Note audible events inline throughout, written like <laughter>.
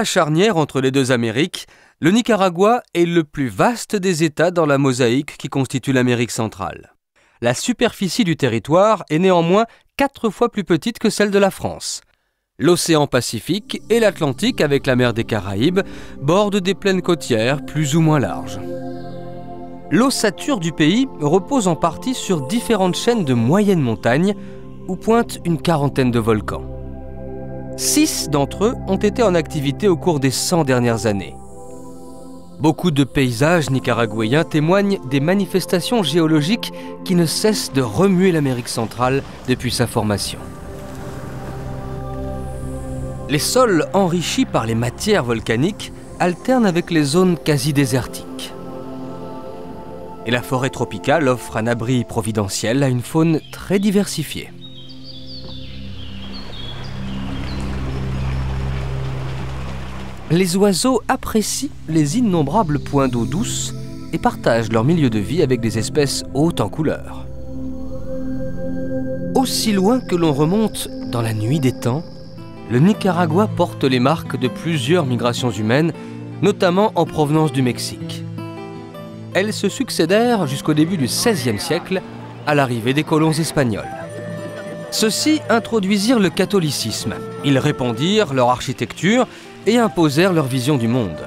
La charnière entre les deux Amériques, le Nicaragua est le plus vaste des États dans la mosaïque qui constitue l'Amérique centrale. La superficie du territoire est néanmoins quatre fois plus petite que celle de la France. L'océan Pacifique et l'Atlantique, avec la mer des Caraïbes, bordent des plaines côtières plus ou moins larges. L'ossature du pays repose en partie sur différentes chaînes de moyennes montagnes où pointent une quarantaine de volcans. Six d'entre eux ont été en activité au cours des 100 dernières années. Beaucoup de paysages nicaraguayens témoignent des manifestations géologiques qui ne cessent de remuer l'Amérique centrale depuis sa formation. Les sols enrichis par les matières volcaniques alternent avec les zones quasi désertiques. Et la forêt tropicale offre un abri providentiel à une faune très diversifiée. Les oiseaux apprécient les innombrables points d'eau douce et partagent leur milieu de vie avec des espèces hautes en couleur. Aussi loin que l'on remonte dans la nuit des temps, le Nicaragua porte les marques de plusieurs migrations humaines, notamment en provenance du Mexique. Elles se succédèrent jusqu'au début du XVIe siècle, à l'arrivée des colons espagnols. Ceux-ci introduisirent le catholicisme. Ils répandirent leur architecture et imposèrent leur vision du monde.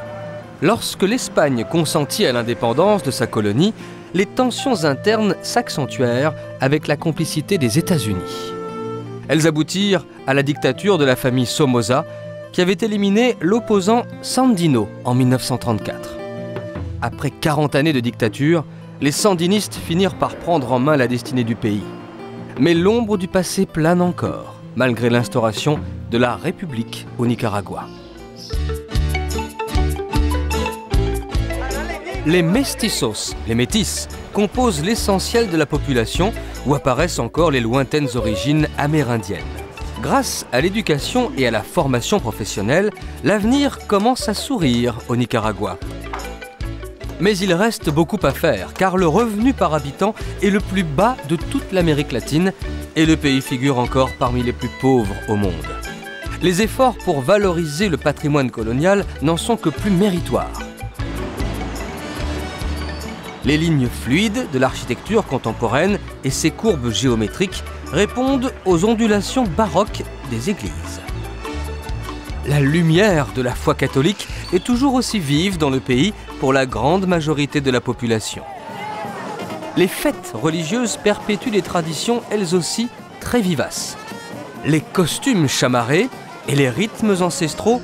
Lorsque l'Espagne consentit à l'indépendance de sa colonie, les tensions internes s'accentuèrent avec la complicité des États-Unis. Elles aboutirent à la dictature de la famille Somoza, qui avait éliminé l'opposant Sandino en 1934. Après 40 années de dictature, les sandinistes finirent par prendre en main la destinée du pays. Mais l'ombre du passé plane encore, malgré l'instauration de la République au Nicaragua. Les mestizos, les métis, composent l'essentiel de la population où apparaissent encore les lointaines origines amérindiennes. Grâce à l'éducation et à la formation professionnelle, l'avenir commence à sourire au Nicaragua. Mais il reste beaucoup à faire car le revenu par habitant est le plus bas de toute l'Amérique latine et le pays figure encore parmi les plus pauvres au monde. Les efforts pour valoriser le patrimoine colonial n'en sont que plus méritoires. Les lignes fluides de l'architecture contemporaine et ses courbes géométriques répondent aux ondulations baroques des églises. La lumière de la foi catholique est toujours aussi vive dans le pays pour la grande majorité de la population. Les fêtes religieuses perpétuent des traditions elles aussi très vivaces. Les costumes chamarrés et les rythmes ancestraux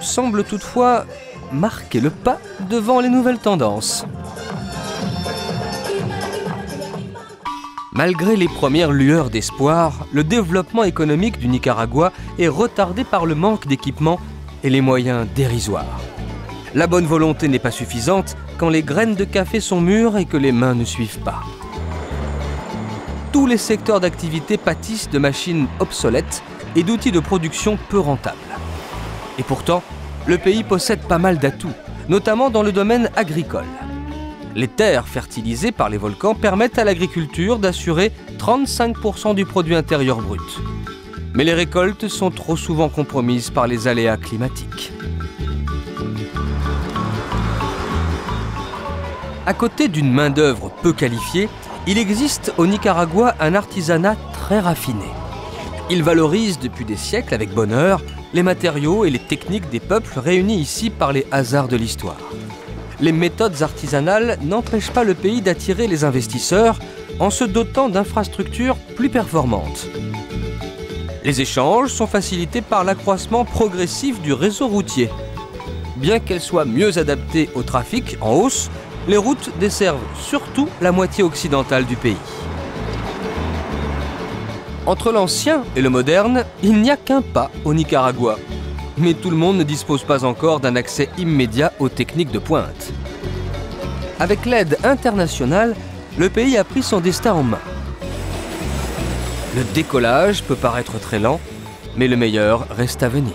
semblent toutefois marquer le pas devant les nouvelles tendances. Malgré les premières lueurs d'espoir, le développement économique du Nicaragua est retardé par le manque d'équipements et les moyens dérisoires. La bonne volonté n'est pas suffisante quand les graines de café sont mûres et que les mains ne suivent pas. Tous les secteurs d'activité pâtissent de machines obsolètes et d'outils de production peu rentables. Et pourtant, le pays possède pas mal d'atouts, notamment dans le domaine agricole. Les terres fertilisées par les volcans permettent à l'agriculture d'assurer 35% du produit intérieur brut. Mais les récoltes sont trop souvent compromises par les aléas climatiques. À côté d'une main-d'œuvre peu qualifiée, il existe au Nicaragua un artisanat très raffiné. Il valorise depuis des siècles avec bonheur les matériaux et les techniques des peuples réunis ici par les hasards de l'histoire les méthodes artisanales n'empêchent pas le pays d'attirer les investisseurs en se dotant d'infrastructures plus performantes. Les échanges sont facilités par l'accroissement progressif du réseau routier. Bien qu'elles soient mieux adaptées au trafic en hausse, les routes desservent surtout la moitié occidentale du pays. Entre l'ancien et le moderne, il n'y a qu'un pas au Nicaragua mais tout le monde ne dispose pas encore d'un accès immédiat aux techniques de pointe. Avec l'aide internationale, le pays a pris son destin en main. Le décollage peut paraître très lent, mais le meilleur reste à venir.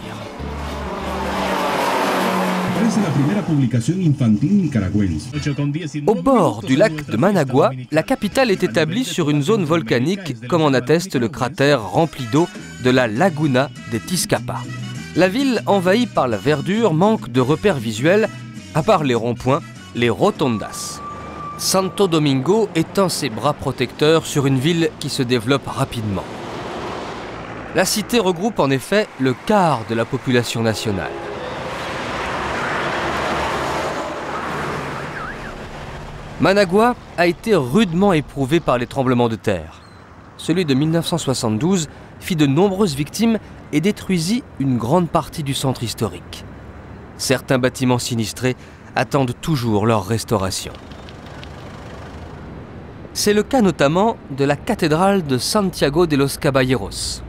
Au bord du lac de Managua, la capitale est établie sur une zone volcanique, comme en atteste le cratère rempli d'eau de la Laguna de Tizcapa. La ville envahie par la verdure manque de repères visuels, à part les ronds-points, les rotondas. Santo Domingo étend ses bras protecteurs sur une ville qui se développe rapidement. La cité regroupe en effet le quart de la population nationale. Managua a été rudement éprouvé par les tremblements de terre. Celui de 1972 fit de nombreuses victimes et détruisit une grande partie du centre historique. Certains bâtiments sinistrés attendent toujours leur restauration. C'est le cas notamment de la cathédrale de Santiago de los Caballeros.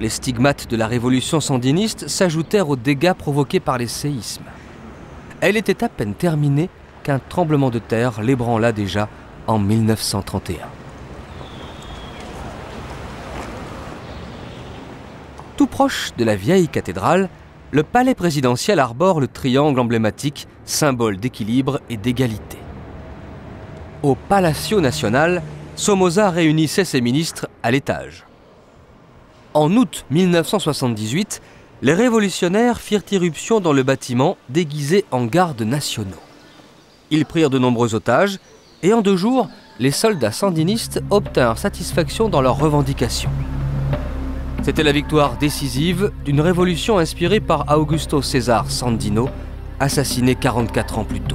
Les stigmates de la révolution sandiniste s'ajoutèrent aux dégâts provoqués par les séismes. Elle était à peine terminée qu'un tremblement de terre l'ébranla déjà en 1931. Proche de la vieille cathédrale, le palais présidentiel arbore le triangle emblématique, symbole d'équilibre et d'égalité. Au Palacio Nacional, Somoza réunissait ses ministres à l'étage. En août 1978, les révolutionnaires firent irruption dans le bâtiment déguisé en gardes nationaux. Ils prirent de nombreux otages et en deux jours, les soldats sandinistes obtinrent satisfaction dans leurs revendications. C'était la victoire décisive d'une révolution inspirée par Augusto César Sandino, assassiné 44 ans plus tôt.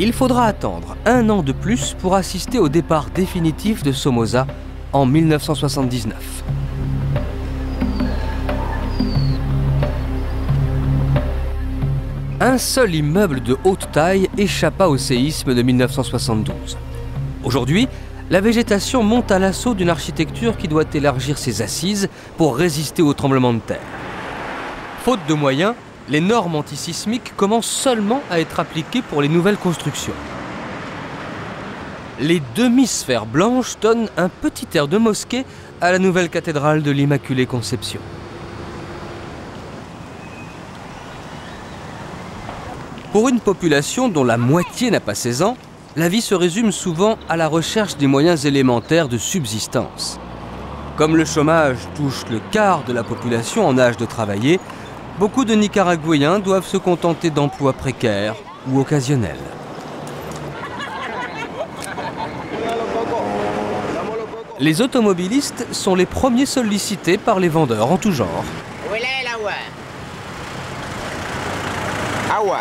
Il faudra attendre un an de plus pour assister au départ définitif de Somoza en 1979. Un seul immeuble de haute taille échappa au séisme de 1972. Aujourd'hui, la végétation monte à l'assaut d'une architecture qui doit élargir ses assises pour résister aux tremblements de terre. Faute de moyens, les normes antisismiques commencent seulement à être appliquées pour les nouvelles constructions. Les demi-sphères blanches donnent un petit air de mosquée à la nouvelle cathédrale de l'Immaculée Conception. Pour une population dont la moitié n'a pas 16 ans, la vie se résume souvent à la recherche des moyens élémentaires de subsistance. Comme le chômage touche le quart de la population en âge de travailler, beaucoup de Nicaraguayens doivent se contenter d'emplois précaires ou occasionnels. Les automobilistes sont les premiers sollicités par les vendeurs en tout genre. Où est l'agua Agua.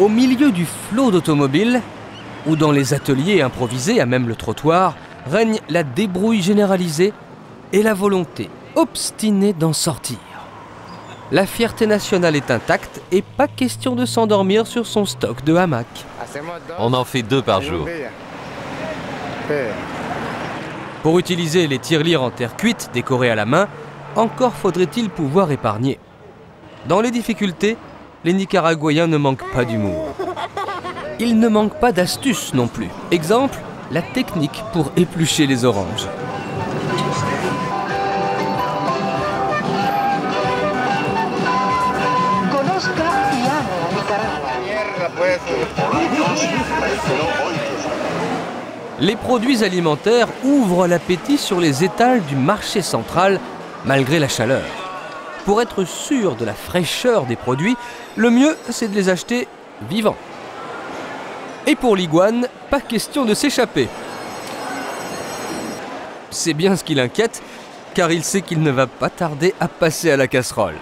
Au milieu du flot d'automobiles, ou dans les ateliers improvisés à même le trottoir, règne la débrouille généralisée et la volonté obstinée d'en sortir. La fierté nationale est intacte et pas question de s'endormir sur son stock de hamacs. On en fait deux par jour. Pour utiliser les tirelires en terre cuite décorés à la main, encore faudrait-il pouvoir épargner. Dans les difficultés, les Nicaraguayens ne manquent pas d'humour. Ils ne manquent pas d'astuces non plus. Exemple, la technique pour éplucher les oranges. Les produits alimentaires ouvrent l'appétit sur les étals du marché central malgré la chaleur. Pour être sûr de la fraîcheur des produits, le mieux c'est de les acheter vivants. Et pour l'iguane, pas question de s'échapper. C'est bien ce qui l'inquiète, car il sait qu'il ne va pas tarder à passer à la casserole.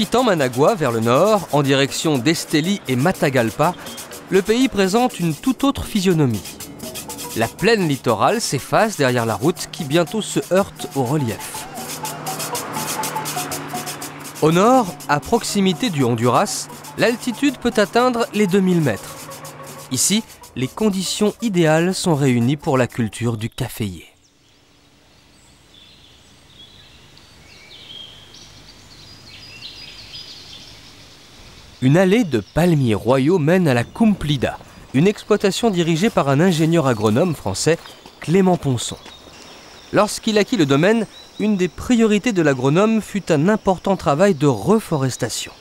Quittant Managua vers le nord, en direction d'Esteli et Matagalpa, le pays présente une toute autre physionomie. La plaine littorale s'efface derrière la route qui bientôt se heurte au relief. Au nord, à proximité du Honduras, l'altitude peut atteindre les 2000 mètres. Ici, les conditions idéales sont réunies pour la culture du caféier. Une allée de palmiers royaux mène à la Cumplida, une exploitation dirigée par un ingénieur agronome français, Clément Ponson. Lorsqu'il acquit le domaine, une des priorités de l'agronome fut un important travail de reforestation.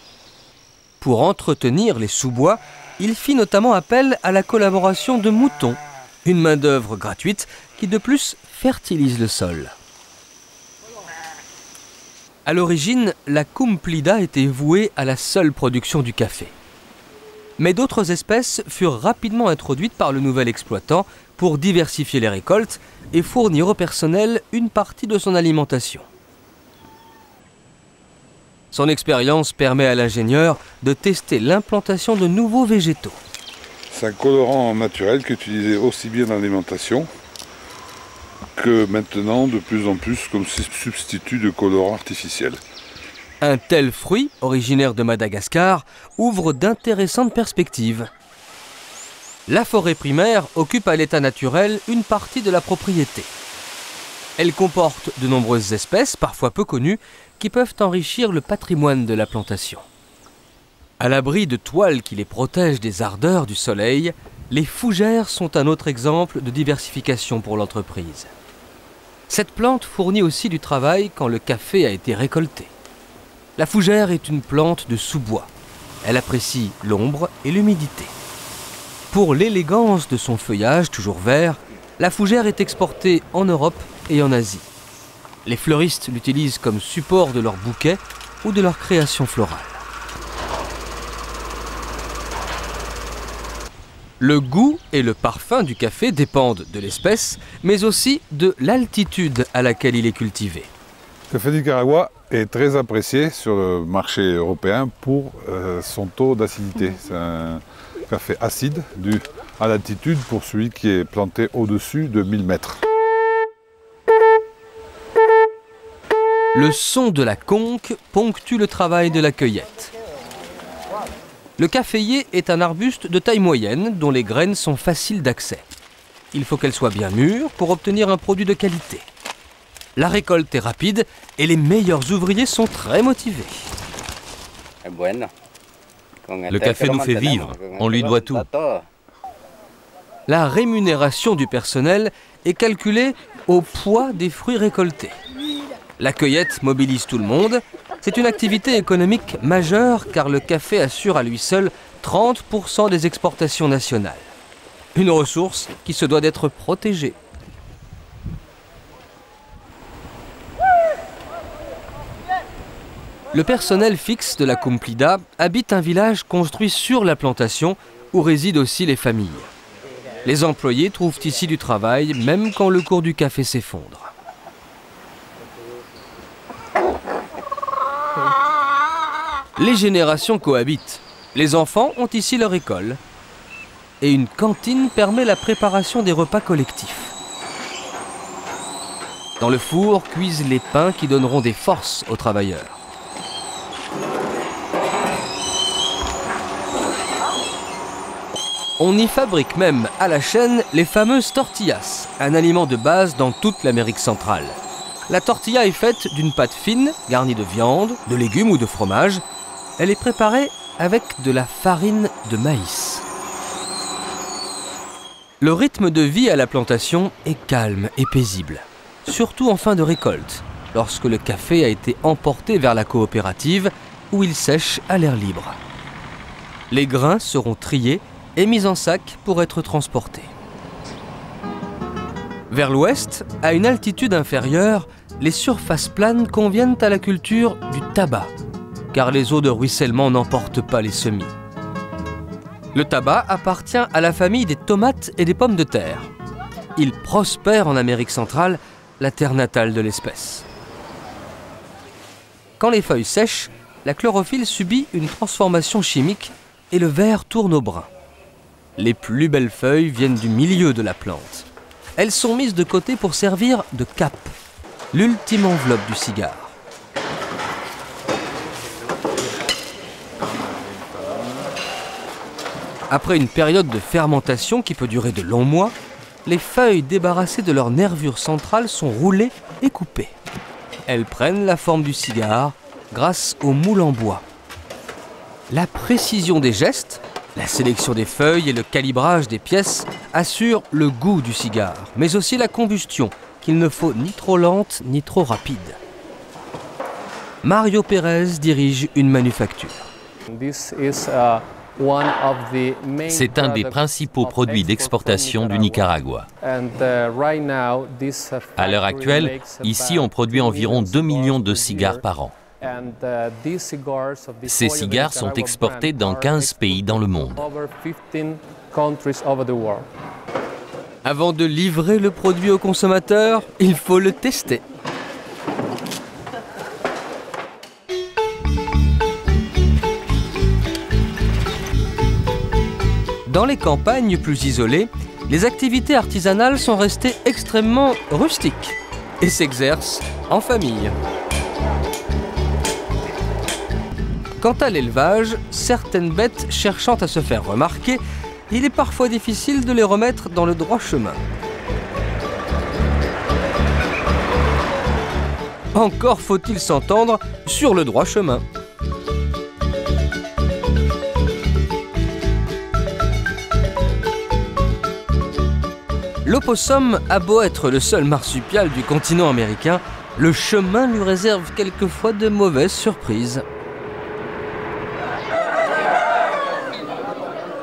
Pour entretenir les sous-bois, il fit notamment appel à la collaboration de moutons, une main-d'œuvre gratuite qui de plus fertilise le sol. À l'origine, la Cumplida était vouée à la seule production du café. Mais d'autres espèces furent rapidement introduites par le nouvel exploitant pour diversifier les récoltes et fournir au personnel une partie de son alimentation. Son expérience permet à l'ingénieur de tester l'implantation de nouveaux végétaux. C'est un colorant naturel utilisé aussi bien dans l'alimentation maintenant de plus en plus comme substitut de colorant artificiel. Un tel fruit, originaire de Madagascar, ouvre d'intéressantes perspectives. La forêt primaire occupe à l'état naturel une partie de la propriété. Elle comporte de nombreuses espèces, parfois peu connues, qui peuvent enrichir le patrimoine de la plantation. À l'abri de toiles qui les protègent des ardeurs du soleil, les fougères sont un autre exemple de diversification pour l'entreprise. Cette plante fournit aussi du travail quand le café a été récolté. La fougère est une plante de sous-bois. Elle apprécie l'ombre et l'humidité. Pour l'élégance de son feuillage toujours vert, la fougère est exportée en Europe et en Asie. Les fleuristes l'utilisent comme support de leurs bouquets ou de leur création florale. Le goût et le parfum du café dépendent de l'espèce, mais aussi de l'altitude à laquelle il est cultivé. Le café du Nicaragua est très apprécié sur le marché européen pour euh, son taux d'acidité. C'est un café acide dû à l'altitude pour celui qui est planté au-dessus de 1000 mètres. Le son de la conque ponctue le travail de la cueillette. Le caféier est un arbuste de taille moyenne dont les graines sont faciles d'accès. Il faut qu'elles soient bien mûres pour obtenir un produit de qualité. La récolte est rapide et les meilleurs ouvriers sont très motivés. Le café nous fait vivre, on lui doit tout. La rémunération du personnel est calculée au poids des fruits récoltés. La cueillette mobilise tout le monde. C'est une activité économique majeure car le café assure à lui seul 30% des exportations nationales. Une ressource qui se doit d'être protégée. Le personnel fixe de la Cumplida habite un village construit sur la plantation où résident aussi les familles. Les employés trouvent ici du travail même quand le cours du café s'effondre. Les générations cohabitent. Les enfants ont ici leur école. Et une cantine permet la préparation des repas collectifs. Dans le four cuisent les pains qui donneront des forces aux travailleurs. On y fabrique même à la chaîne les fameuses tortillas, un aliment de base dans toute l'Amérique centrale. La tortilla est faite d'une pâte fine, garnie de viande, de légumes ou de fromage. Elle est préparée avec de la farine de maïs. Le rythme de vie à la plantation est calme et paisible, surtout en fin de récolte, lorsque le café a été emporté vers la coopérative où il sèche à l'air libre. Les grains seront triés et mis en sac pour être transporté. Vers l'ouest, à une altitude inférieure, les surfaces planes conviennent à la culture du tabac, car les eaux de ruissellement n'emportent pas les semis. Le tabac appartient à la famille des tomates et des pommes de terre. Il prospère en Amérique centrale, la terre natale de l'espèce. Quand les feuilles sèchent, la chlorophylle subit une transformation chimique et le vert tourne au brun. Les plus belles feuilles viennent du milieu de la plante. Elles sont mises de côté pour servir de cape, l'ultime enveloppe du cigare. Après une période de fermentation qui peut durer de longs mois, les feuilles débarrassées de leur nervure centrale sont roulées et coupées. Elles prennent la forme du cigare grâce au moule en bois. La précision des gestes la sélection des feuilles et le calibrage des pièces assurent le goût du cigare, mais aussi la combustion qu'il ne faut ni trop lente ni trop rapide. Mario Pérez dirige une manufacture. C'est un des principaux produits d'exportation du Nicaragua. À l'heure actuelle, ici on produit environ 2 millions de cigares par an. Ces cigares sont exportés dans 15 pays dans le monde. Avant de livrer le produit au consommateur, il faut le tester. Dans les campagnes plus isolées, les activités artisanales sont restées extrêmement rustiques et s'exercent en famille. Quant à l'élevage, certaines bêtes cherchant à se faire remarquer, il est parfois difficile de les remettre dans le droit chemin. Encore faut-il s'entendre sur le droit chemin. L'opossum a beau être le seul marsupial du continent américain, le chemin lui réserve quelquefois de mauvaises surprises.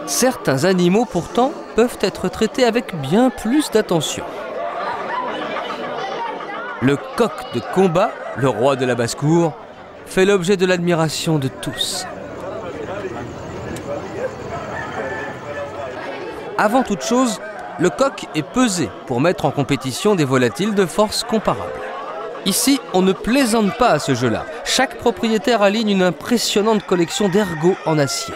Certains animaux pourtant peuvent être traités avec bien plus d'attention. Le coq de combat, le roi de la basse-cour, fait l'objet de l'admiration de tous. Avant toute chose, le coq est pesé pour mettre en compétition des volatiles de force comparable. Ici, on ne plaisante pas à ce jeu-là. Chaque propriétaire aligne une impressionnante collection d'ergots en acier.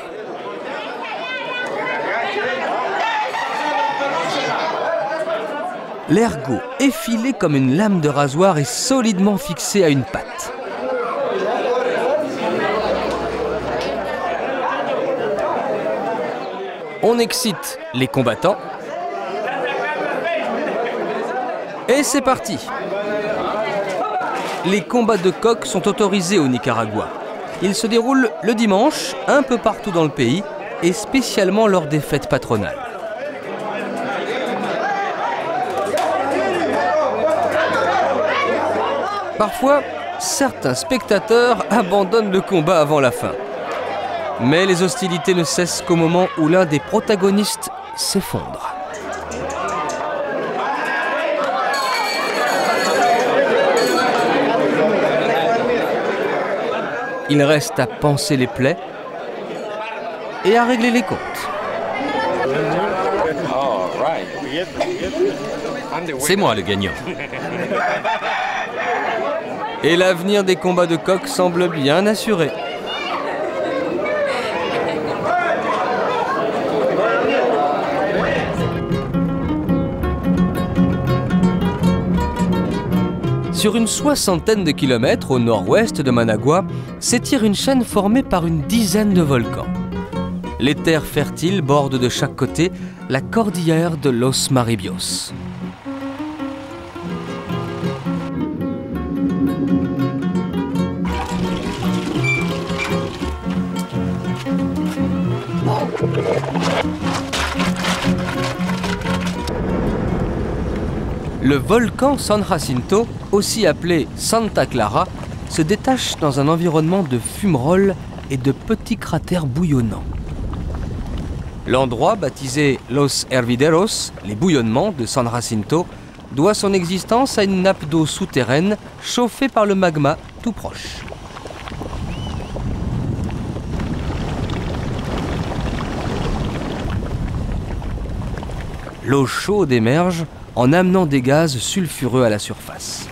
L'ergot, effilé comme une lame de rasoir, est solidement fixé à une patte. On excite les combattants Et c'est parti Les combats de coqs sont autorisés au Nicaragua. Ils se déroulent le dimanche, un peu partout dans le pays, et spécialement lors des fêtes patronales. Parfois, certains spectateurs <laughs> abandonnent le combat avant la fin. Mais les hostilités ne cessent qu'au moment où l'un des protagonistes s'effondre. Il reste à penser les plaies et à régler les comptes. C'est moi le gagnant. Et l'avenir des combats de coq semble bien assuré. Sur une soixantaine de kilomètres au nord-ouest de Managua s'étire une chaîne formée par une dizaine de volcans. Les terres fertiles bordent de chaque côté la cordillère de Los Maribios. Le volcan San Jacinto, aussi appelé Santa Clara, se détache dans un environnement de fumerolles et de petits cratères bouillonnants. L'endroit, baptisé Los Hervideros, les bouillonnements de San Jacinto, doit son existence à une nappe d'eau souterraine chauffée par le magma tout proche. L'eau chaude émerge en amenant des gaz sulfureux à la surface.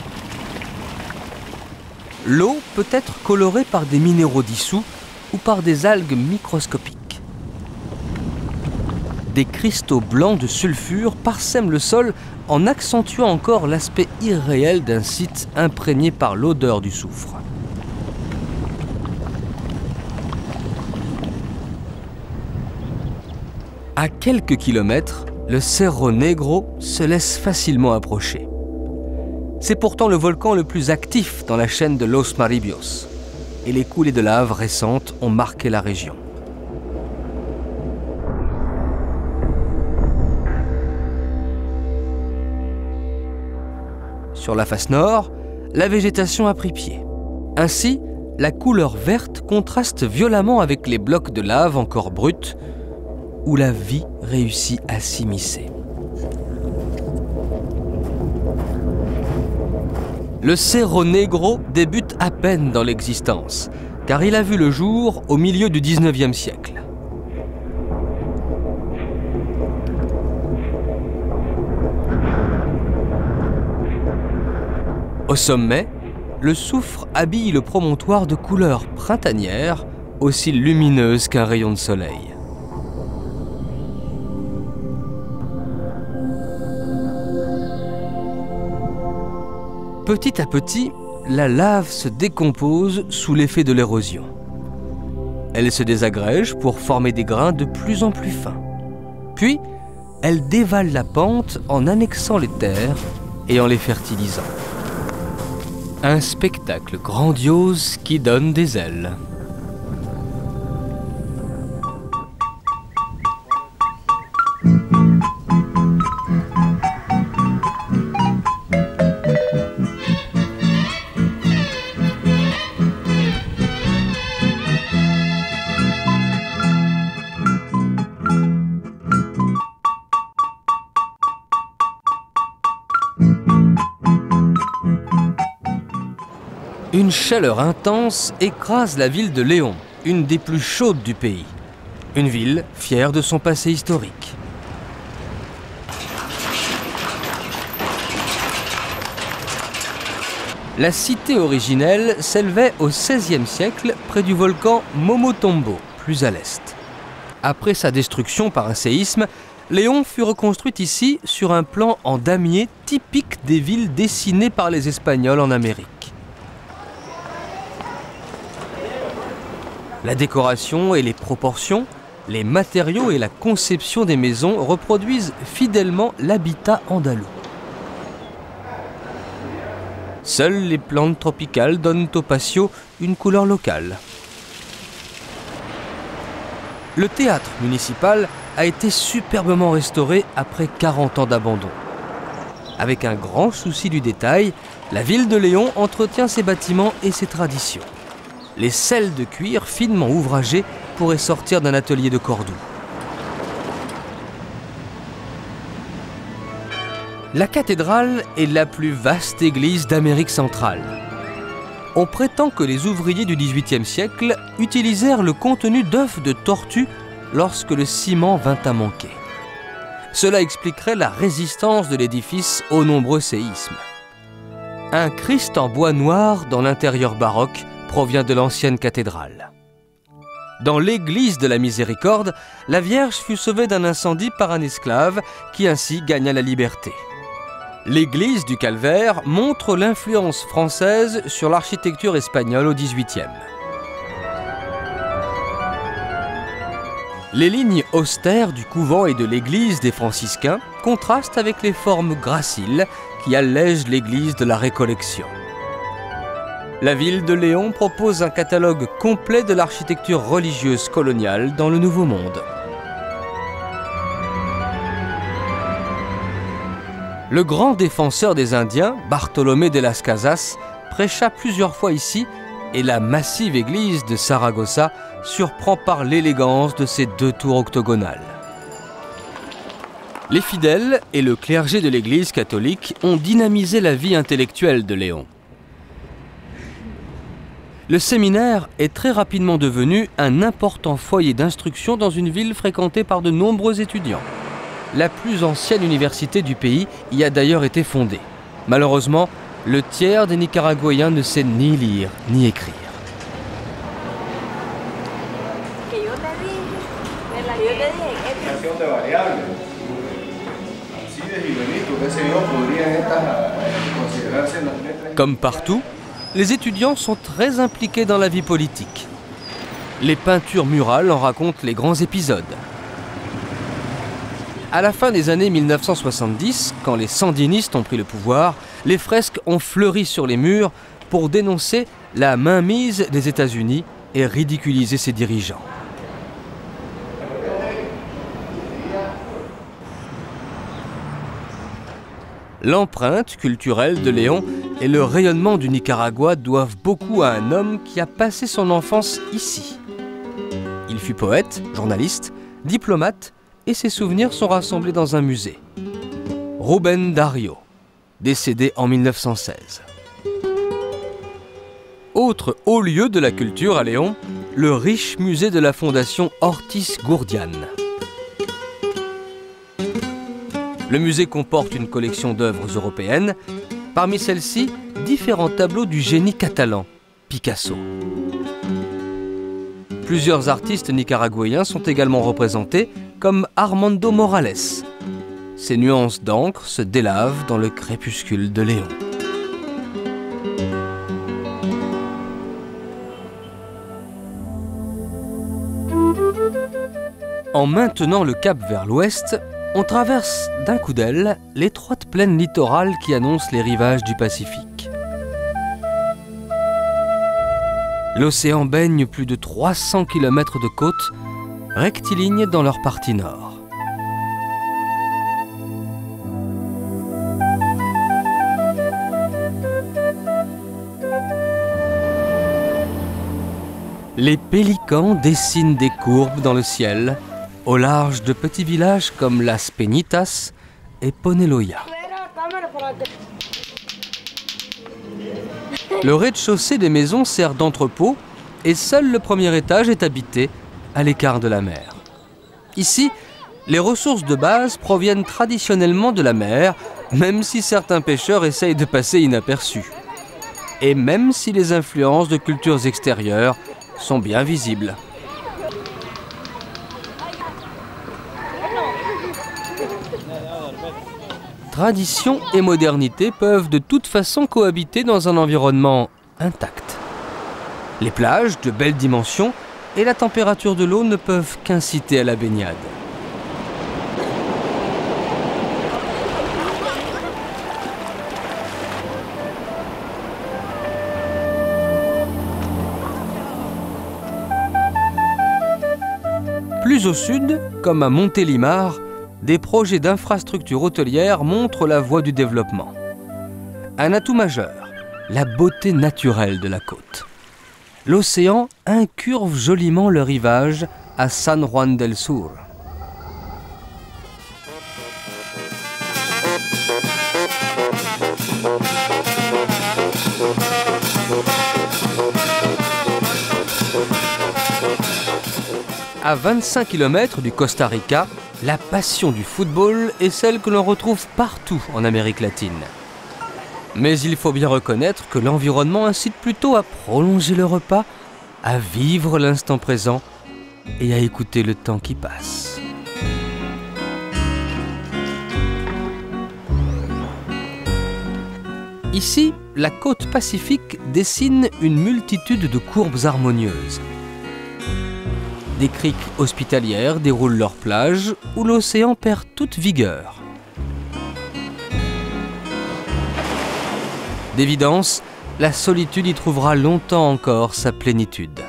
L'eau peut être colorée par des minéraux dissous ou par des algues microscopiques. Des cristaux blancs de sulfure parsèment le sol en accentuant encore l'aspect irréel d'un site imprégné par l'odeur du soufre. À quelques kilomètres, le Cerro Negro se laisse facilement approcher. C'est pourtant le volcan le plus actif dans la chaîne de Los Maribios, et les coulées de lave récentes ont marqué la région. sur la face nord, la végétation a pris pied. Ainsi, la couleur verte contraste violemment avec les blocs de lave encore bruts, où la vie réussit à s'immiscer. Le Cerro Negro débute à peine dans l'existence, car il a vu le jour au milieu du 19e siècle. Au sommet, le soufre habille le promontoire de couleur printanière, aussi lumineuse qu'un rayon de soleil. Petit à petit, la lave se décompose sous l'effet de l'érosion. Elle se désagrège pour former des grains de plus en plus fins. Puis, elle dévale la pente en annexant les terres et en les fertilisant. Un spectacle grandiose qui donne des ailes. Une chaleur intense écrase la ville de Léon, une des plus chaudes du pays. Une ville fière de son passé historique. La cité originelle s'élevait au XVIe siècle près du volcan Momotombo, plus à l'est. Après sa destruction par un séisme, Léon fut reconstruite ici sur un plan en damier typique des villes dessinées par les Espagnols en Amérique. La décoration et les proportions, les matériaux et la conception des maisons reproduisent fidèlement l'habitat andalou. Seules les plantes tropicales donnent au patio une couleur locale. Le théâtre municipal a été superbement restauré après 40 ans d'abandon. Avec un grand souci du détail, la ville de Léon entretient ses bâtiments et ses traditions les selles de cuir finement ouvragées pourraient sortir d'un atelier de Cordoue. La cathédrale est la plus vaste église d'Amérique centrale. On prétend que les ouvriers du XVIIIe siècle utilisèrent le contenu d'œufs de tortue lorsque le ciment vint à manquer. Cela expliquerait la résistance de l'édifice aux nombreux séismes. Un Christ en bois noir dans l'intérieur baroque provient de l'ancienne cathédrale. Dans l'église de la Miséricorde, la Vierge fut sauvée d'un incendie par un esclave qui ainsi gagna la liberté. L'église du Calvaire montre l'influence française sur l'architecture espagnole au XVIIIe. Les lignes austères du couvent et de l'église des franciscains contrastent avec les formes graciles qui allègent l'église de la Récollection. La ville de Léon propose un catalogue complet de l'architecture religieuse coloniale dans le Nouveau Monde. Le grand défenseur des Indiens, Bartolomé de las Casas, prêcha plusieurs fois ici et la massive église de Saragossa surprend par l'élégance de ses deux tours octogonales. Les fidèles et le clergé de l'église catholique ont dynamisé la vie intellectuelle de Léon le séminaire est très rapidement devenu un important foyer d'instruction dans une ville fréquentée par de nombreux étudiants. La plus ancienne université du pays y a d'ailleurs été fondée. Malheureusement, le tiers des Nicaraguayens ne sait ni lire ni écrire. Comme partout, les étudiants sont très impliqués dans la vie politique. Les peintures murales en racontent les grands épisodes. À la fin des années 1970, quand les sandinistes ont pris le pouvoir, les fresques ont fleuri sur les murs pour dénoncer la mainmise des États-Unis et ridiculiser ses dirigeants. L'empreinte culturelle de Léon et le rayonnement du Nicaragua doivent beaucoup à un homme qui a passé son enfance ici. Il fut poète, journaliste, diplomate et ses souvenirs sont rassemblés dans un musée. Ruben Dario, décédé en 1916. Autre haut lieu de la culture à Léon, le riche musée de la fondation Ortiz Gourdian. Le musée comporte une collection d'œuvres européennes, parmi celles-ci différents tableaux du génie catalan, Picasso. Plusieurs artistes nicaraguayens sont également représentés, comme Armando Morales. Ces nuances d'encre se délavent dans le crépuscule de Léon. En maintenant le cap vers l'ouest, on traverse d'un coup d'aile l'étroite plaine littorale qui annonce les rivages du Pacifique. L'océan baigne plus de 300 km de côte, rectilignes dans leur partie nord. Les pélicans dessinent des courbes dans le ciel, au large de petits villages comme Las Penitas et Poneloya. Le rez-de-chaussée des maisons sert d'entrepôt et seul le premier étage est habité, à l'écart de la mer. Ici, les ressources de base proviennent traditionnellement de la mer, même si certains pêcheurs essayent de passer inaperçus. Et même si les influences de cultures extérieures sont bien visibles. Tradition et modernité peuvent de toute façon cohabiter dans un environnement intact. Les plages de belles dimensions et la température de l'eau ne peuvent qu'inciter à la baignade. Plus au sud, comme à Montélimar, des projets d'infrastructures hôtelières montrent la voie du développement. Un atout majeur, la beauté naturelle de la côte. L'océan incurve joliment le rivage à San Juan del Sur. À 25 km du Costa Rica, la passion du football est celle que l'on retrouve partout en Amérique latine. Mais il faut bien reconnaître que l'environnement incite plutôt à prolonger le repas, à vivre l'instant présent et à écouter le temps qui passe. Ici, la côte pacifique dessine une multitude de courbes harmonieuses des criques hospitalières déroulent leurs plages où l'océan perd toute vigueur. D'évidence, la solitude y trouvera longtemps encore sa plénitude.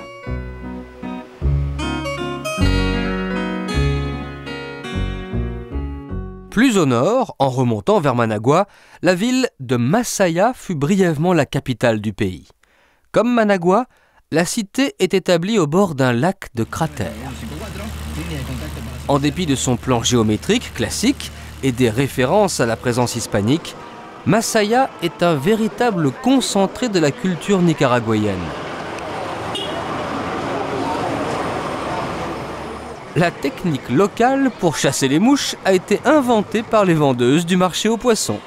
Plus au nord, en remontant vers Managua, la ville de Masaya fut brièvement la capitale du pays. Comme Managua, la cité est établie au bord d'un lac de cratères. En dépit de son plan géométrique classique et des références à la présence hispanique, Masaya est un véritable concentré de la culture nicaraguayenne. La technique locale pour chasser les mouches a été inventée par les vendeuses du marché aux poissons.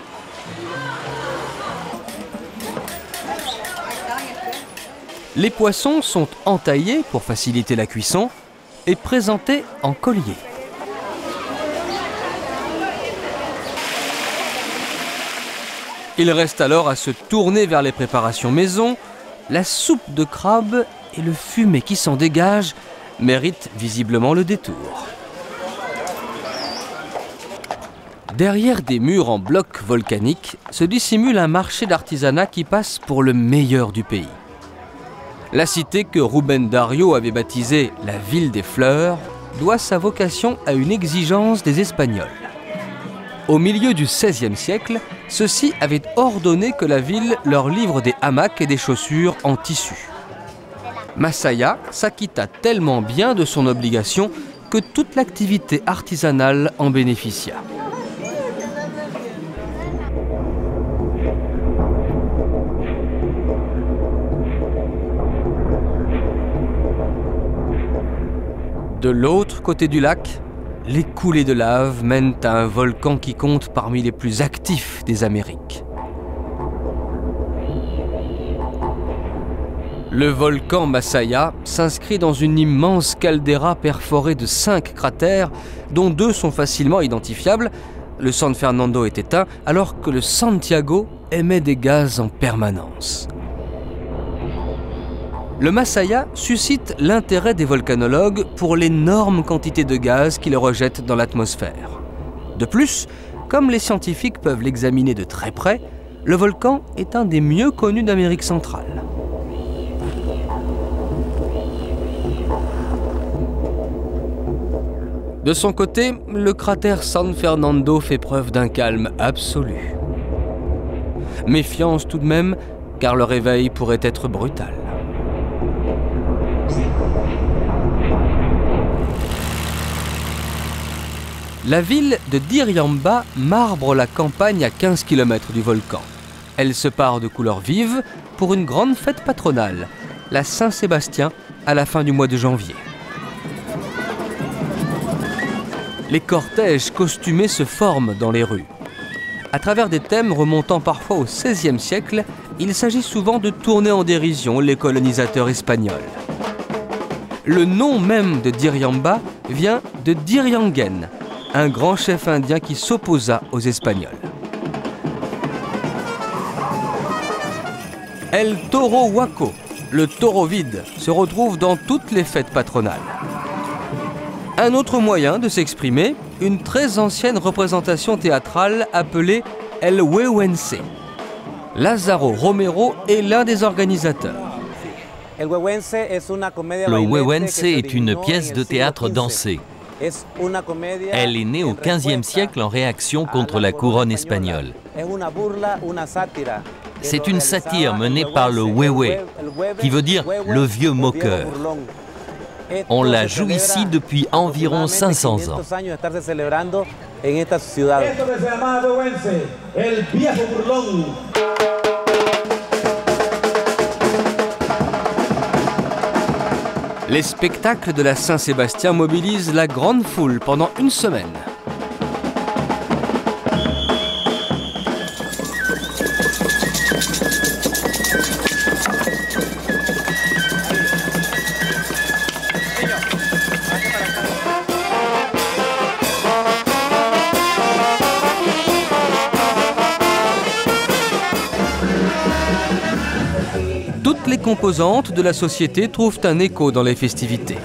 Les poissons sont entaillés pour faciliter la cuisson et présentés en collier. Il reste alors à se tourner vers les préparations maison. La soupe de crabe et le fumet qui s'en dégage méritent visiblement le détour. Derrière des murs en blocs volcaniques se dissimule un marché d'artisanat qui passe pour le meilleur du pays. La cité que Ruben Dario avait baptisée la ville des fleurs doit sa vocation à une exigence des Espagnols. Au milieu du XVIe siècle, ceux-ci avaient ordonné que la ville leur livre des hamacs et des chaussures en tissu. Masaya s'acquitta tellement bien de son obligation que toute l'activité artisanale en bénéficia. De l'autre côté du lac, les coulées de lave mènent à un volcan qui compte parmi les plus actifs des Amériques. Le volcan Masaya s'inscrit dans une immense caldeira perforée de cinq cratères, dont deux sont facilement identifiables. Le San Fernando est éteint, alors que le Santiago émet des gaz en permanence. Le Masaya suscite l'intérêt des volcanologues pour l'énorme quantité de gaz qu'il rejette dans l'atmosphère. De plus, comme les scientifiques peuvent l'examiner de très près, le volcan est un des mieux connus d'Amérique centrale. De son côté, le cratère San Fernando fait preuve d'un calme absolu. Méfiance tout de même, car le réveil pourrait être brutal. La ville de Diriamba marbre la campagne à 15 km du volcan. Elle se part de couleurs vives pour une grande fête patronale, la Saint-Sébastien, à la fin du mois de janvier. Les cortèges costumés se forment dans les rues. À travers des thèmes remontant parfois au XVIe siècle, il s'agit souvent de tourner en dérision les colonisateurs espagnols. Le nom même de Diriamba vient de Diriangen, un grand chef indien qui s'opposa aux Espagnols. El Toro Huaco, le taureau vide, se retrouve dans toutes les fêtes patronales. Un autre moyen de s'exprimer, une très ancienne représentation théâtrale appelée El Huehuense. Lazaro Romero est l'un des organisateurs. Le Huehuense est une pièce de théâtre dansée. Elle est née au XVe siècle en réaction contre la couronne espagnole. C'est une satire menée par le Huehue, qui veut dire le vieux moqueur. On la joue ici depuis environ 500 ans. Les spectacles de la Saint-Sébastien mobilisent la grande foule pendant une semaine. Composantes de la société trouvent un écho dans les festivités.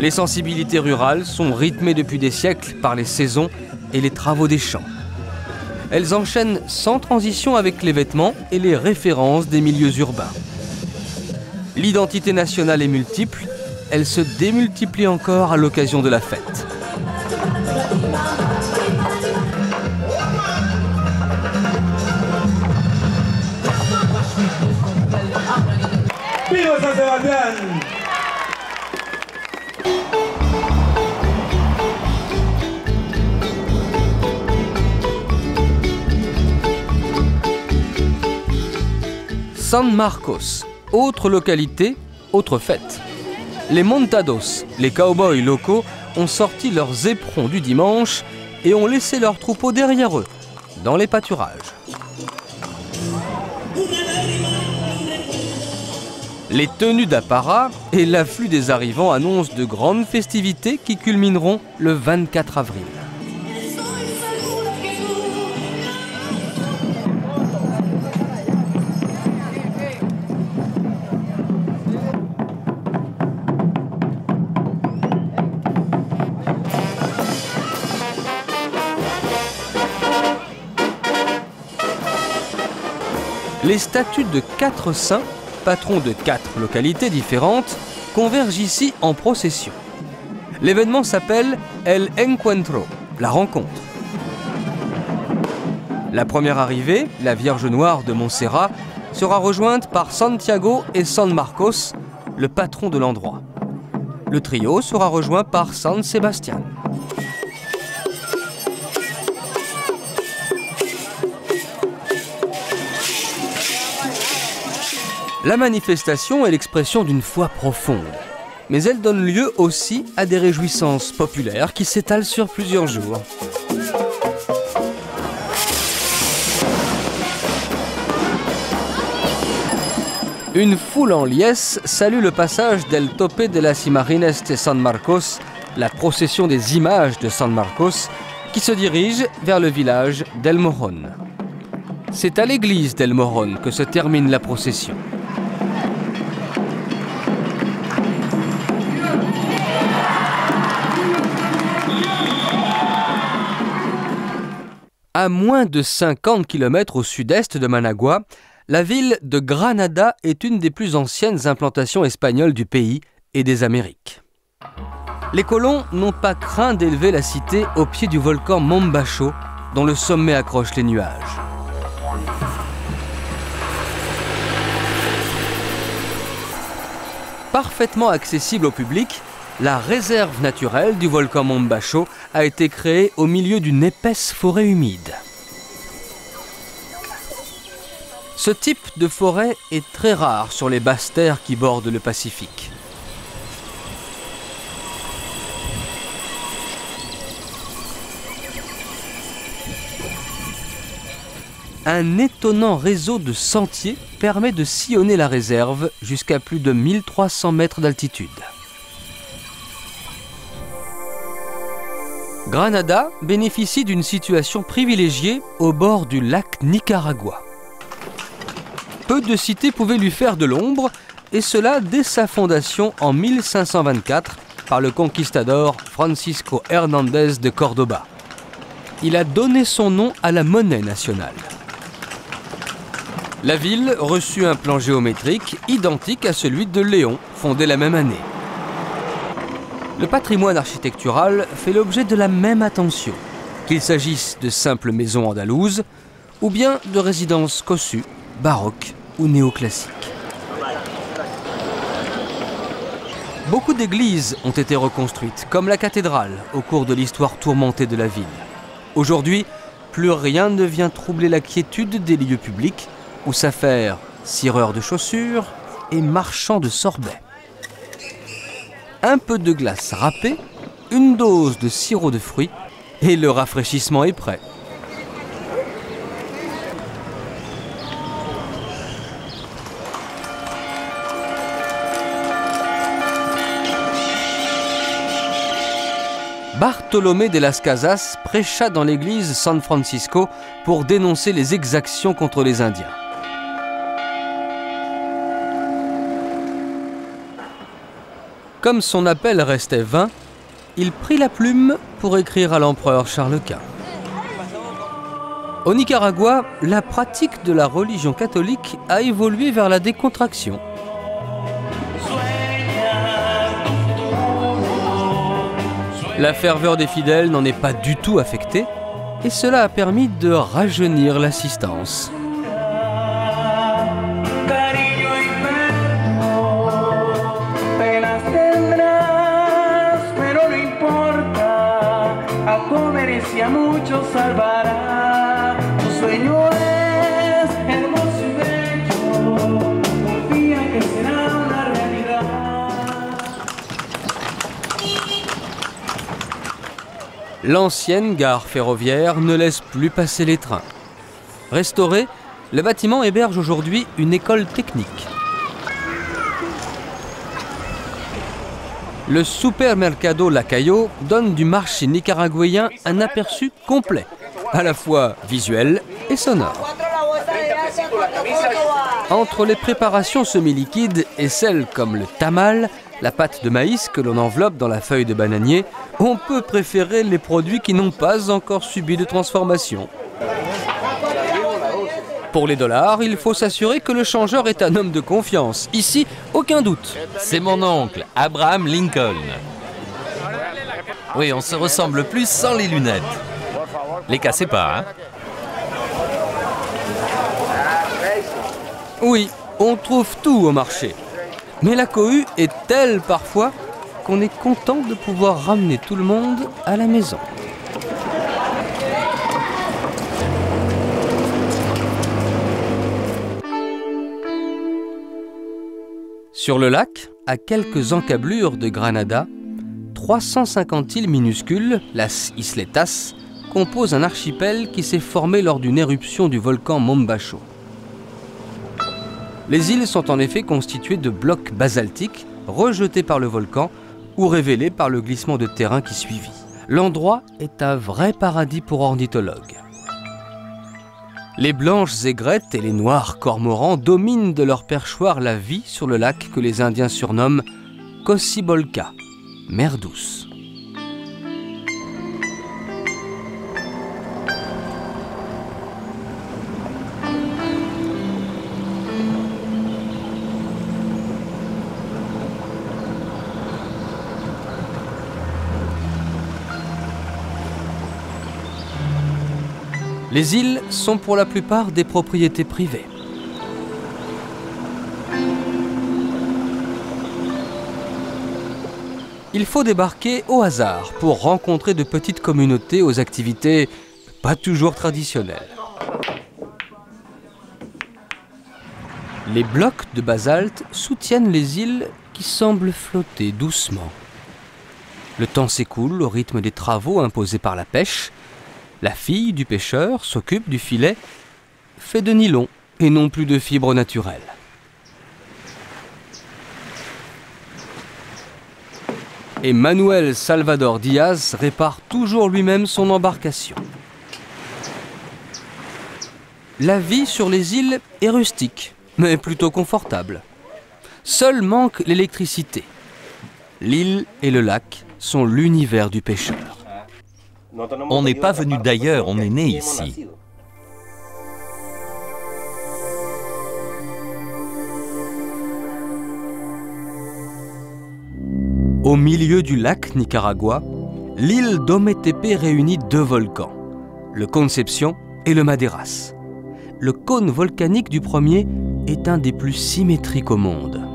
Les sensibilités rurales sont rythmées depuis des siècles par les saisons et les travaux des champs. Elles enchaînent sans transition avec les vêtements et les références des milieux urbains. L'identité nationale est multiple, elle se démultiplie encore à l'occasion de la fête. San Marcos, autre localité, autre fête. Les montados, les cowboys locaux, ont sorti leurs éperons du dimanche et ont laissé leurs troupeaux derrière eux, dans les pâturages. Les tenues d'apparat et l'afflux des arrivants annoncent de grandes festivités qui culmineront le 24 avril. Les statues de quatre saints patron de quatre localités différentes, convergent ici en procession. L'événement s'appelle El Encuentro, la rencontre. La première arrivée, la Vierge Noire de Montserrat, sera rejointe par Santiago et San Marcos, le patron de l'endroit. Le trio sera rejoint par San Sebastian. La manifestation est l'expression d'une foi profonde, mais elle donne lieu aussi à des réjouissances populaires qui s'étalent sur plusieurs jours. Une foule en liesse salue le passage del Tope de las Imágenes de San Marcos, la procession des images de San Marcos, qui se dirige vers le village d'El Morón. C'est à l'église d'El Morón que se termine la procession. À moins de 50 km au sud-est de Managua, la ville de Granada est une des plus anciennes implantations espagnoles du pays et des Amériques. Les colons n'ont pas craint d'élever la cité au pied du volcan Mombacho, dont le sommet accroche les nuages. Parfaitement accessible au public, la réserve naturelle du volcan Mombacho a été créée au milieu d'une épaisse forêt humide. Ce type de forêt est très rare sur les basses terres qui bordent le Pacifique. Un étonnant réseau de sentiers permet de sillonner la réserve jusqu'à plus de 1300 mètres d'altitude. Granada bénéficie d'une situation privilégiée au bord du lac Nicaragua. Peu de cités pouvaient lui faire de l'ombre, et cela dès sa fondation en 1524 par le conquistador Francisco Hernández de Cordoba. Il a donné son nom à la monnaie nationale. La ville reçut un plan géométrique identique à celui de Léon, fondé la même année. Le patrimoine architectural fait l'objet de la même attention, qu'il s'agisse de simples maisons andalouses ou bien de résidences cossues, baroques ou néoclassiques. Beaucoup d'églises ont été reconstruites, comme la cathédrale, au cours de l'histoire tourmentée de la ville. Aujourd'hui, plus rien ne vient troubler la quiétude des lieux publics où s'affairent cireurs de chaussures et marchands de sorbet. Un peu de glace râpée, une dose de sirop de fruits et le rafraîchissement est prêt. Bartolomé de las Casas prêcha dans l'église San Francisco pour dénoncer les exactions contre les Indiens. Comme son appel restait vain, il prit la plume pour écrire à l'empereur Charles Quint. Au Nicaragua, la pratique de la religion catholique a évolué vers la décontraction. La ferveur des fidèles n'en est pas du tout affectée et cela a permis de rajeunir l'assistance. L'ancienne gare ferroviaire ne laisse plus passer les trains. Restauré, le bâtiment héberge aujourd'hui une école technique. Le supermercado Lacayo donne du marché nicaraguayen un aperçu complet, à la fois visuel et sonore. Entre les préparations semi-liquides et celles comme le tamal, la pâte de maïs que l'on enveloppe dans la feuille de bananier, on peut préférer les produits qui n'ont pas encore subi de transformation. Pour les dollars, il faut s'assurer que le changeur est un homme de confiance. Ici, aucun doute. C'est mon oncle, Abraham Lincoln. Oui, on se ressemble plus sans les lunettes. Les cassez pas, hein Oui, on trouve tout au marché. Mais la cohue est telle parfois qu'on est content de pouvoir ramener tout le monde à la maison. Sur le lac, à quelques encablures de Granada, 350 îles minuscules, las Isletas, composent un archipel qui s'est formé lors d'une éruption du volcan Mombacho. Les îles sont en effet constituées de blocs basaltiques rejetés par le volcan ou révélés par le glissement de terrain qui suivit. L'endroit est un vrai paradis pour ornithologues. Les blanches aigrettes et les noirs cormorans dominent de leur perchoir la vie sur le lac que les Indiens surnomment Kosibolka, mer douce. Les îles sont pour la plupart des propriétés privées. Il faut débarquer au hasard pour rencontrer de petites communautés aux activités pas toujours traditionnelles. Les blocs de basalte soutiennent les îles qui semblent flotter doucement. Le temps s'écoule au rythme des travaux imposés par la pêche. La fille du pêcheur s'occupe du filet fait de nylon et non plus de fibres naturelles. Et Manuel Salvador Diaz répare toujours lui-même son embarcation. La vie sur les îles est rustique, mais plutôt confortable. Seul manque l'électricité. L'île et le lac sont l'univers du pêcheur. On n'est pas venu d'ailleurs, on est né ici. Au milieu du lac Nicaragua, l'île d'Ometepe réunit deux volcans, le Concepción et le Maderas. Le cône volcanique du premier est un des plus symétriques au monde.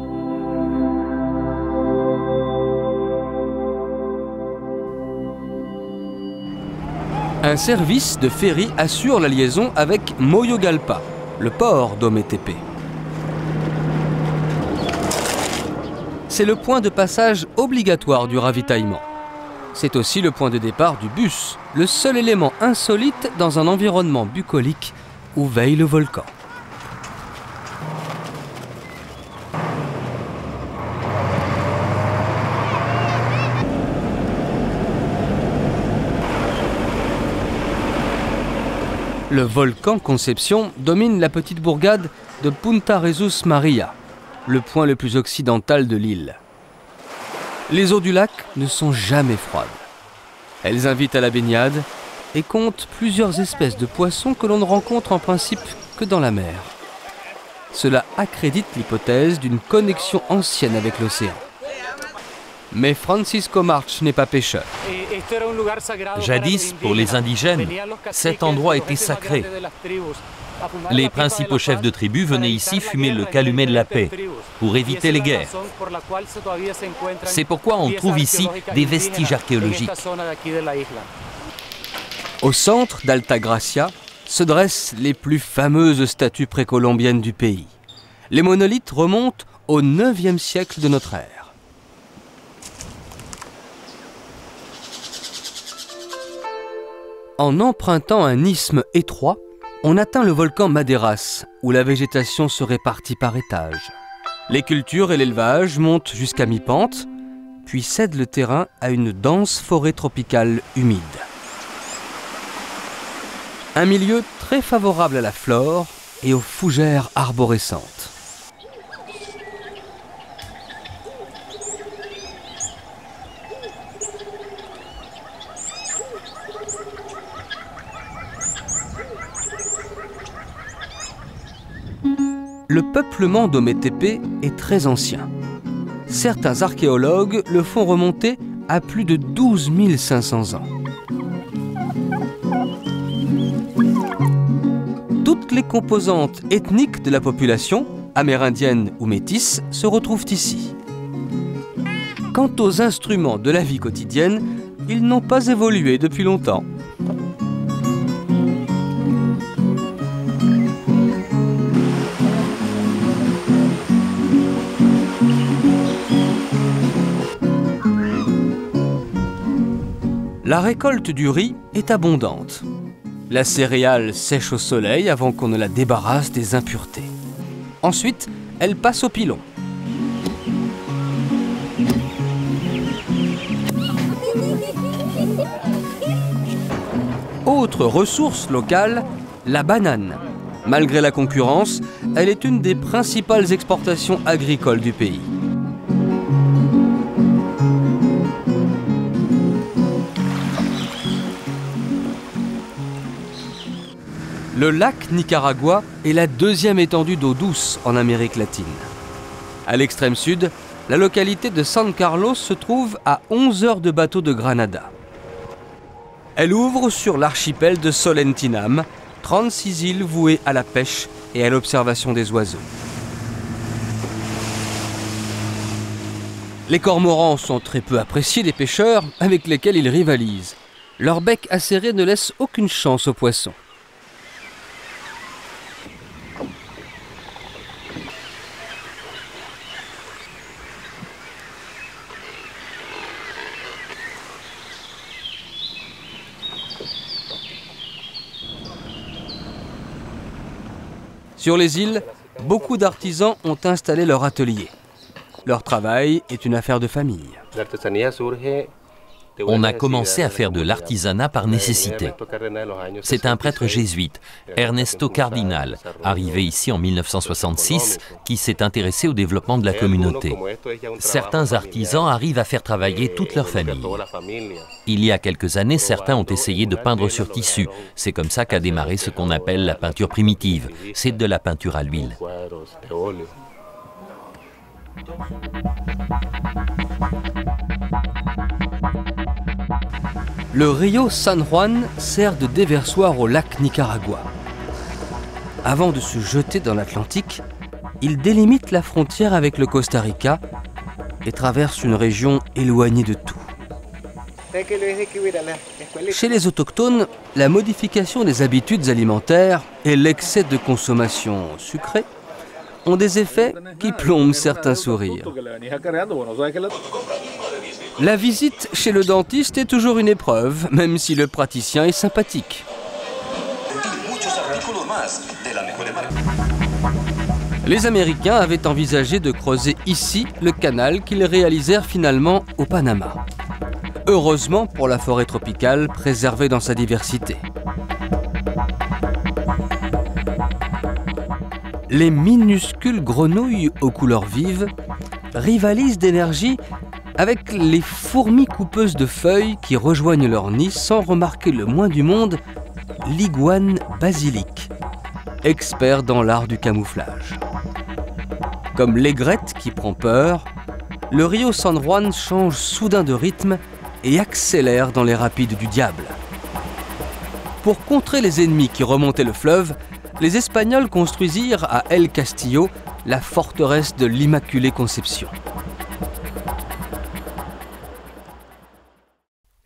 Un service de ferry assure la liaison avec Moyogalpa, le port d'Ometepe. C'est le point de passage obligatoire du ravitaillement. C'est aussi le point de départ du bus, le seul élément insolite dans un environnement bucolique où veille le volcan. Le volcan Concepción domine la petite bourgade de Punta Resus Maria, le point le plus occidental de l'île. Les eaux du lac ne sont jamais froides. Elles invitent à la baignade et comptent plusieurs espèces de poissons que l'on ne rencontre en principe que dans la mer. Cela accrédite l'hypothèse d'une connexion ancienne avec l'océan. Mais Francisco March n'est pas pêcheur. Jadis, pour les indigènes, cet endroit était sacré. Les principaux chefs de tribu venaient ici fumer le calumet de la paix pour éviter les guerres. C'est pourquoi on trouve ici des vestiges archéologiques. Au centre d'Alta Gracia se dressent les plus fameuses statues précolombiennes du pays. Les monolithes remontent au 9e siècle de notre ère. En empruntant un isthme étroit, on atteint le volcan Maderas, où la végétation se répartit par étages. Les cultures et l'élevage montent jusqu'à mi-pente, puis cèdent le terrain à une dense forêt tropicale humide. Un milieu très favorable à la flore et aux fougères arborescentes. Le peuplement d'Ometepe est très ancien. Certains archéologues le font remonter à plus de 12 500 ans. Toutes les composantes ethniques de la population amérindiennes ou métisses, se retrouvent ici. Quant aux instruments de la vie quotidienne, ils n'ont pas évolué depuis longtemps. La récolte du riz est abondante. La céréale sèche au soleil avant qu'on ne la débarrasse des impuretés. Ensuite, elle passe au pilon. Autre ressource locale, la banane. Malgré la concurrence, elle est une des principales exportations agricoles du pays. Le lac Nicaragua est la deuxième étendue d'eau douce en Amérique latine. À l'extrême sud, la localité de San Carlos se trouve à 11 heures de bateau de Granada. Elle ouvre sur l'archipel de Solentinam, 36 îles vouées à la pêche et à l'observation des oiseaux. Les cormorans sont très peu appréciés des pêcheurs avec lesquels ils rivalisent. Leur bec acéré ne laisse aucune chance aux poissons. Sur les îles, beaucoup d'artisans ont installé leur atelier. Leur travail est une affaire de famille. On a commencé à faire de l'artisanat par nécessité. C'est un prêtre jésuite, Ernesto Cardinal, arrivé ici en 1966, qui s'est intéressé au développement de la communauté. Certains artisans arrivent à faire travailler toute leur famille. Il y a quelques années, certains ont essayé de peindre sur tissu. C'est comme ça qu'a démarré ce qu'on appelle la peinture primitive. C'est de la peinture à l'huile. Le rio San Juan sert de déversoir au lac Nicaragua. Avant de se jeter dans l'Atlantique, il délimite la frontière avec le Costa Rica et traverse une région éloignée de tout. Chez les autochtones, la modification des habitudes alimentaires et l'excès de consommation sucrée ont des effets qui plombent certains sourires. La visite chez le dentiste est toujours une épreuve, même si le praticien est sympathique. Les Américains avaient envisagé de creuser ici le canal qu'ils réalisèrent finalement au Panama. Heureusement pour la forêt tropicale préservée dans sa diversité. Les minuscules grenouilles aux couleurs vives rivalisent d'énergie avec les fourmis coupeuses de feuilles qui rejoignent leur nid sans remarquer le moins du monde l'iguane basilic, expert dans l'art du camouflage. Comme l'aigrette qui prend peur, le Rio San Juan change soudain de rythme et accélère dans les rapides du diable. Pour contrer les ennemis qui remontaient le fleuve, les Espagnols construisirent à El Castillo la forteresse de l'Immaculée Conception.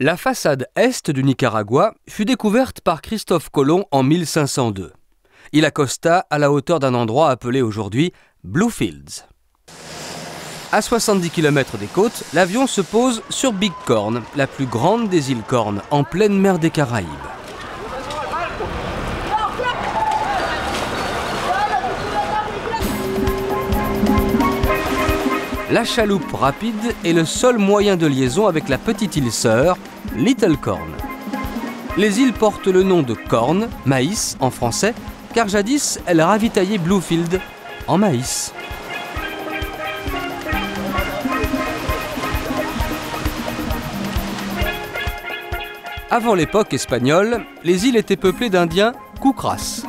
La façade est du Nicaragua fut découverte par Christophe Colomb en 1502. Il accosta à la hauteur d'un endroit appelé aujourd'hui Bluefields. À 70 km des côtes, l'avion se pose sur Big Corn, la plus grande des îles Cornes, en pleine mer des Caraïbes. La chaloupe rapide est le seul moyen de liaison avec la petite île sœur, Little Corn. Les îles portent le nom de Corn, maïs en français, car jadis elles ravitaillaient Bluefield en maïs. Avant l'époque espagnole, les îles étaient peuplées d'Indiens Kukras.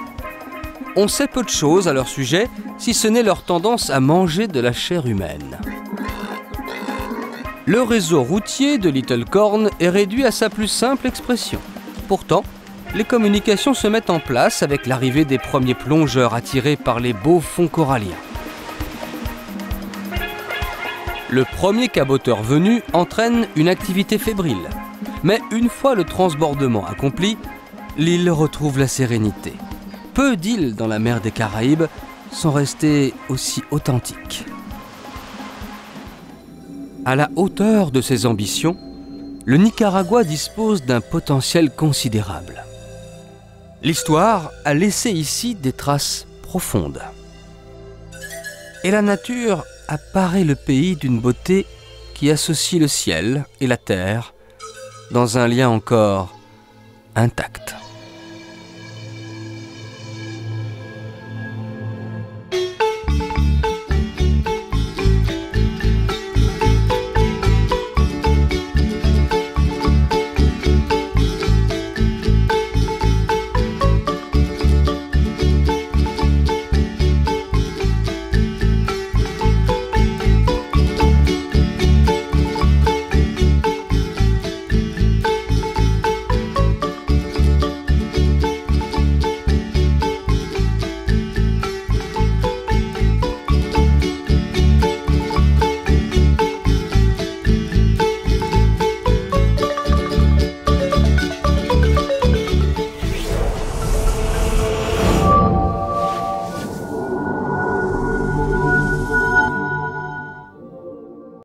On sait peu de choses à leur sujet, si ce n'est leur tendance à manger de la chair humaine. Le réseau routier de Little Corn est réduit à sa plus simple expression. Pourtant, les communications se mettent en place avec l'arrivée des premiers plongeurs attirés par les beaux fonds coralliens. Le premier caboteur venu entraîne une activité fébrile. Mais une fois le transbordement accompli, l'île retrouve la sérénité. Peu d'îles dans la mer des Caraïbes sont restées aussi authentiques. À la hauteur de ses ambitions, le Nicaragua dispose d'un potentiel considérable. L'histoire a laissé ici des traces profondes. Et la nature apparaît le pays d'une beauté qui associe le ciel et la terre dans un lien encore intact.